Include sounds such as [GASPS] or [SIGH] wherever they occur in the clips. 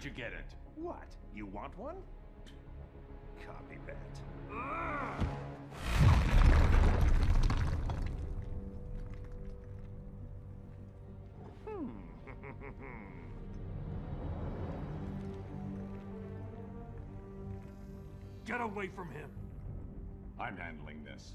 nuke. Where'd you get it? What? You want one? Copy that. Hmm. [LAUGHS] Get away from him! I'm handling this.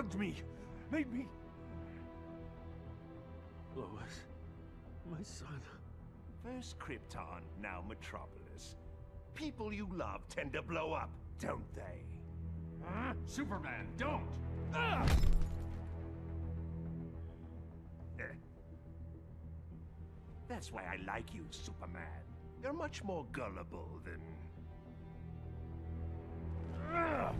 Drugged me! Made me... Lois. My son. First Krypton, now Metropolis. People you love tend to blow up, don't they? Huh? Superman, don't! Ah! Eh. That's why I like you, Superman. You're much more gullible than... Ah!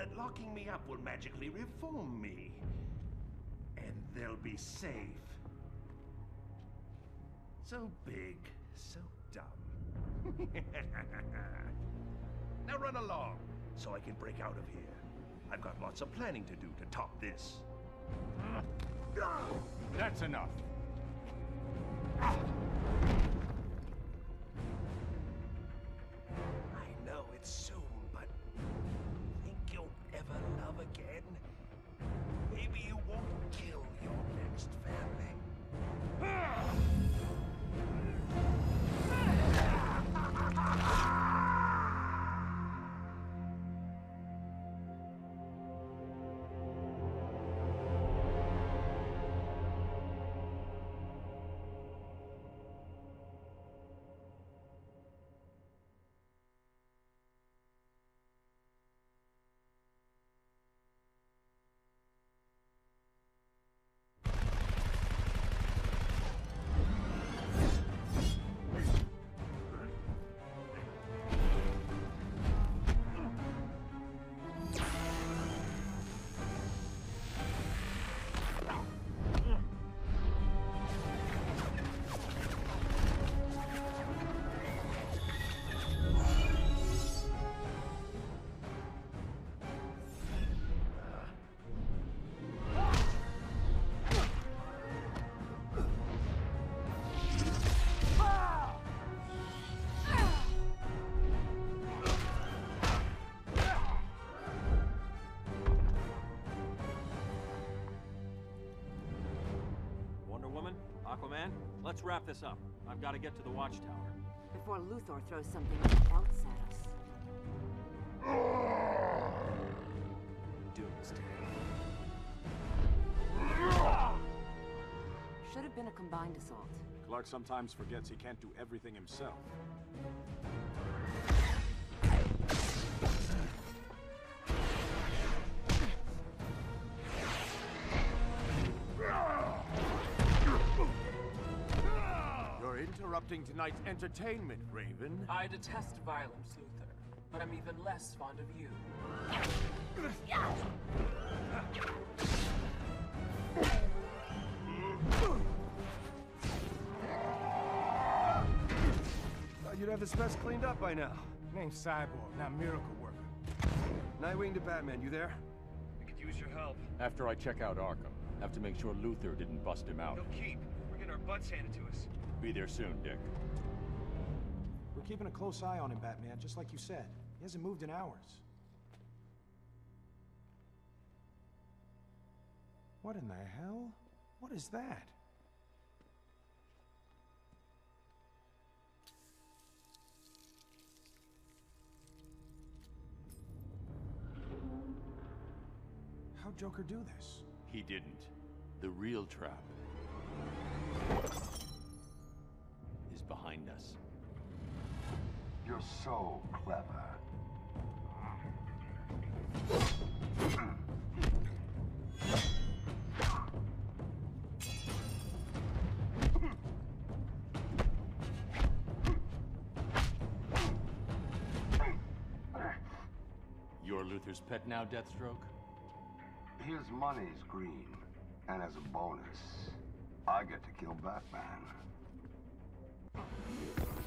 That locking me up will magically reform me. And they'll be safe. So big, so dumb. [LAUGHS] now run along, so I can break out of here. I've got lots of planning to do to top this. That's enough. Let's wrap this up. I've got to get to the watchtower. Before Luthor throws something else at us. [GASPS] Doomsday. Should have been a combined assault. Clark sometimes forgets he can't do everything himself. Interrupting tonight's entertainment, Raven. I detest violence, Luthor, but I'm even less fond of you. Thought you'd have this mess cleaned up by now. Name's Cyborg, not Miracle Worker. Nightwing to Batman, you there? We could use your help. After I check out Arkham, have to make sure Luthor didn't bust him out. No keep. We're getting our butts handed to us. Be there soon, Dick. We're keeping a close eye on him, Batman, just like you said. He hasn't moved in hours. What in the hell? What is that? How'd Joker do this? He didn't. The real trap behind us. You're so clever. You're Luthor's pet now, Deathstroke? His money's green, and as a bonus, I get to kill Batman.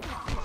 Try again.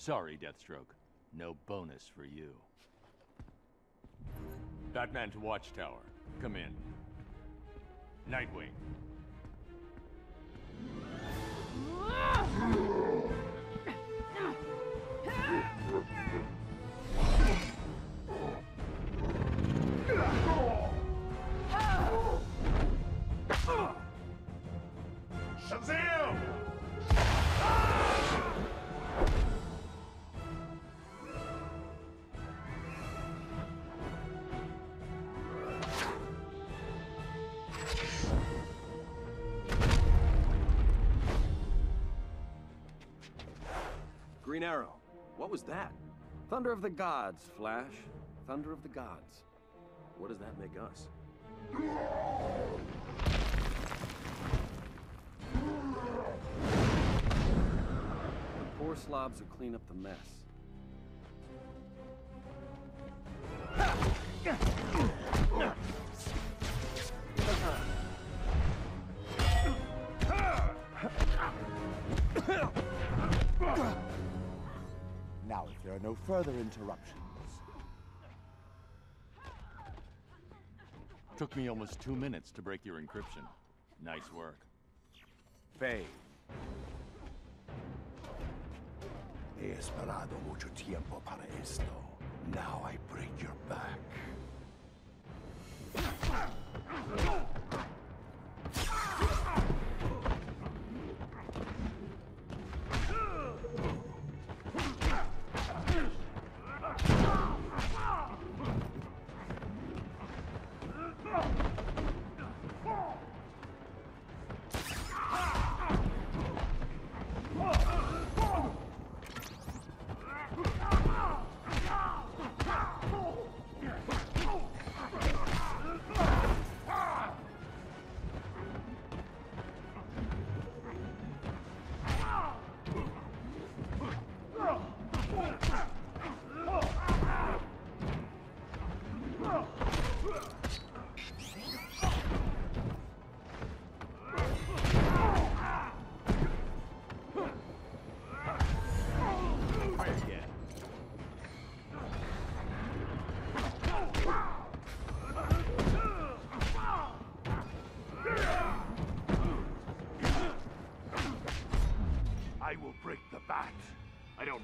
Sorry, Deathstroke. No bonus for you. Batman to Watchtower. Come in. Nightwing. Ah! Green Arrow. What was that? Thunder of the gods, Flash. Thunder of the gods. What does that make us? The poor slobs who clean up the mess. There are no further interruptions, Took me almost two minutes to break your encryption. Nice work. Faye. He esperado mucho tiempo para esto. Now I break your back.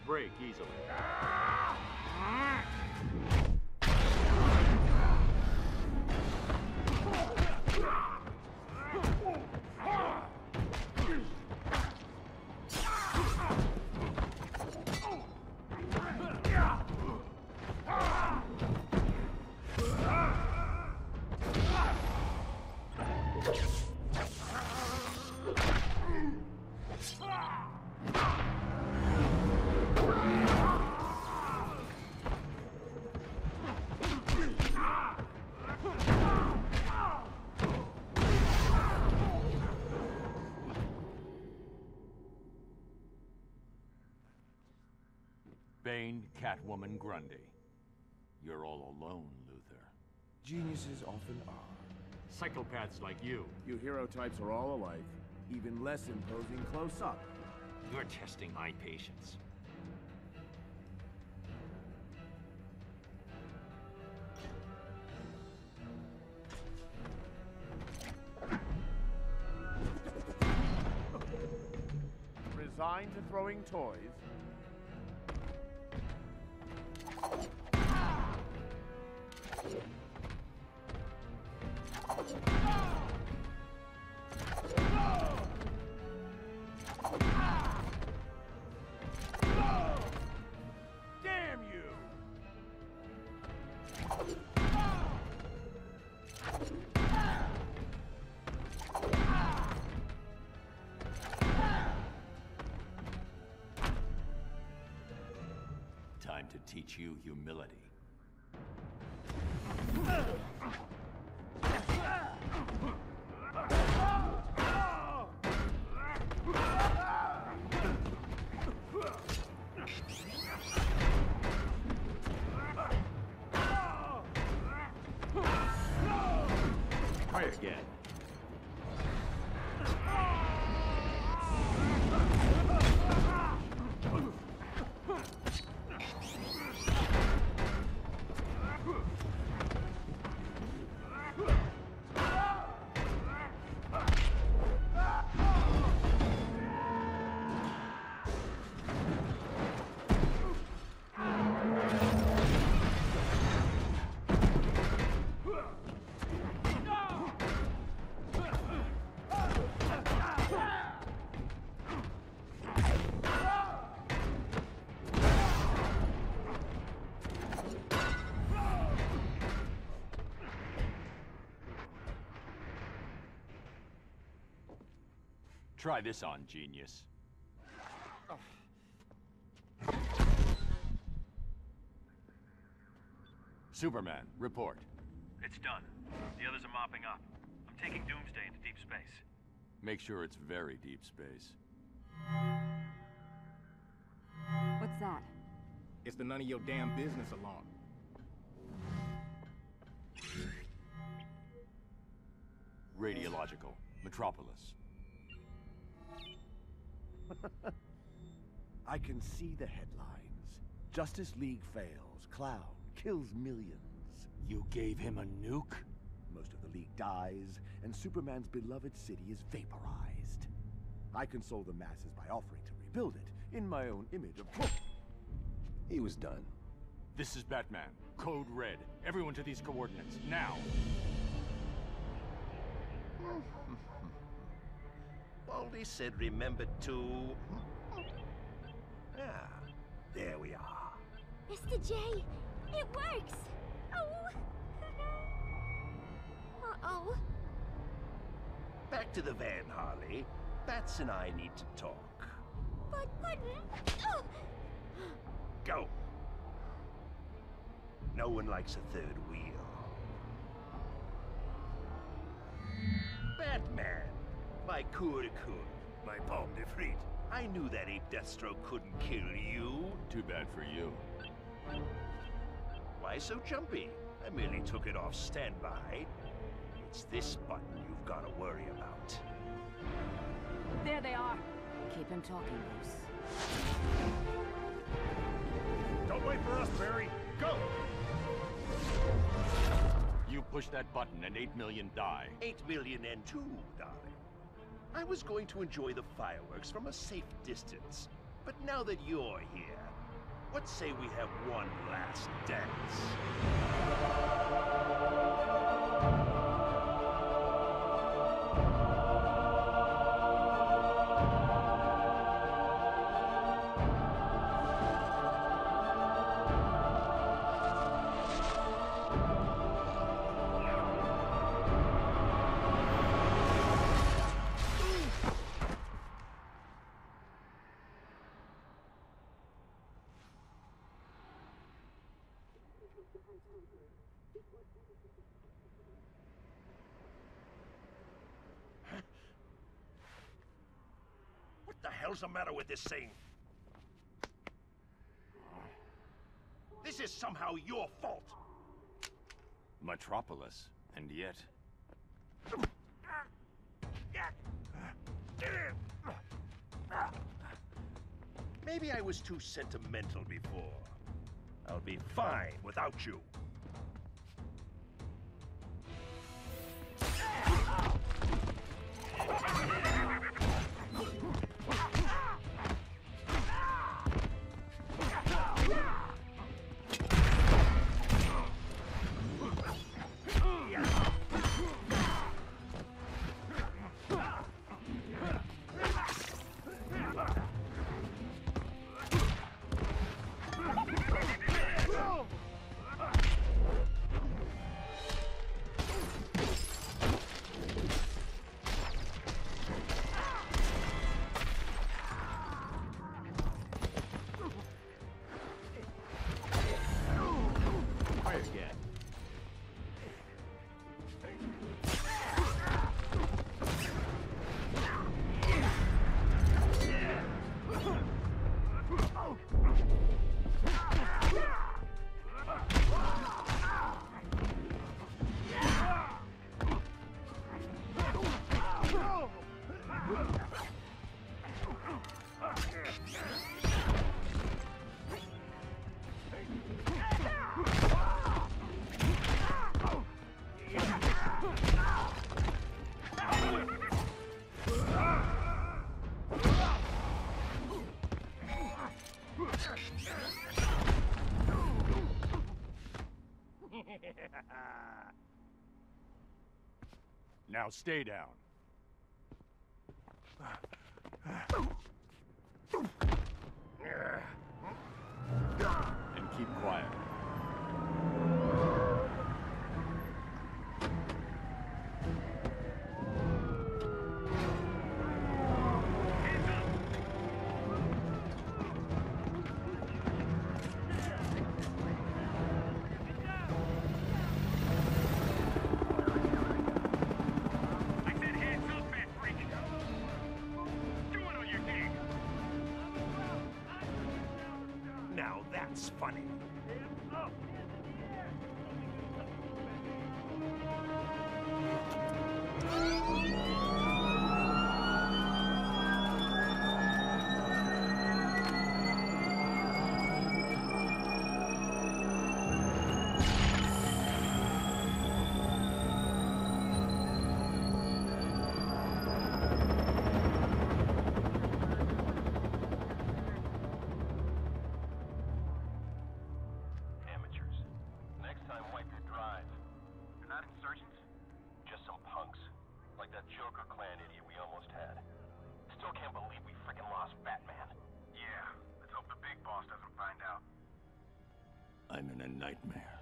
break easily. you Catwoman Grundy. You're all alone, Luthor. Geniuses often are. Psychopaths like you. You hero types are all alike, even less imposing close up. You're testing my patience. Resigned to throwing toys? To teach you humility. Try this on, genius. Superman, report. It's done. The others are mopping up. I'm taking Doomsday into deep space. Make sure it's very deep space. What's that? It's the none of your damn business alarm. Radiological, Metropolis. [LAUGHS] I can see the headlines. Justice League fails. Clown kills millions. You gave him a nuke? Most of the League dies, and Superman's beloved city is vaporized. I console the masses by offering to rebuild it in my own image of. He was done. This is Batman. Code Red. Everyone to these coordinates, now! Baldy said remember to... Ah, there we are. Mr. J, it works! Oh! Uh-oh. Back to the van, Harley. Bats and I need to talk. But, pardon? Oh! Go! No one likes a third wheel. Batman! My coup de coup. My pomme de frite. I knew that ape Deathstroke couldn't kill you. Too bad for you. Why so jumpy? I merely took it off standby. It's this button you've got to worry about. There they are. Keep him talking, Bruce. Don't wait for us, Barry. Go! You push that button and 8 million die. Eight million and two, darling. I was going to enjoy the fireworks from a safe distance. But now that you're here, what say we have one last dance? Hell's the matter with this thing? This is somehow your fault. Metropolis, and yet... Maybe I was too sentimental before. I'll be fine without you. Now stay down. And keep quiet. Funny. Nightmare.